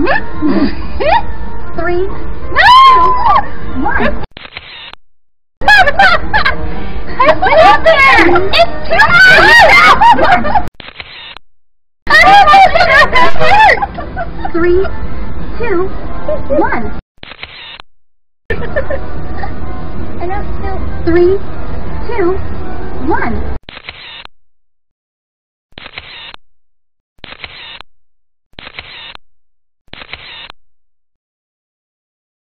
Three. No! One. It's up there? It's too hard! Three, two, one. And now still three, two, one.